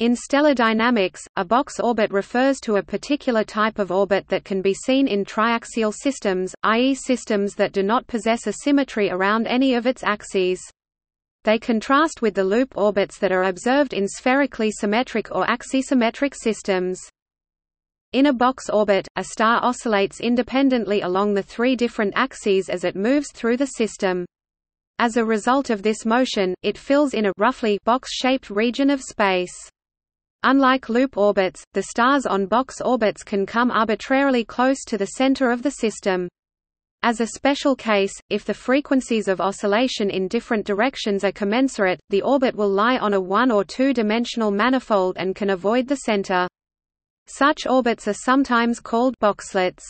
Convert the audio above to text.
In stellar dynamics, a box orbit refers to a particular type of orbit that can be seen in triaxial systems, i.e. systems that do not possess a symmetry around any of its axes. They contrast with the loop orbits that are observed in spherically symmetric or axisymmetric systems. In a box orbit, a star oscillates independently along the three different axes as it moves through the system. As a result of this motion, it fills in a roughly box-shaped region of space. Unlike loop orbits, the stars on box orbits can come arbitrarily close to the center of the system. As a special case, if the frequencies of oscillation in different directions are commensurate, the orbit will lie on a one- or two-dimensional manifold and can avoid the center. Such orbits are sometimes called boxlets.